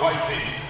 white team.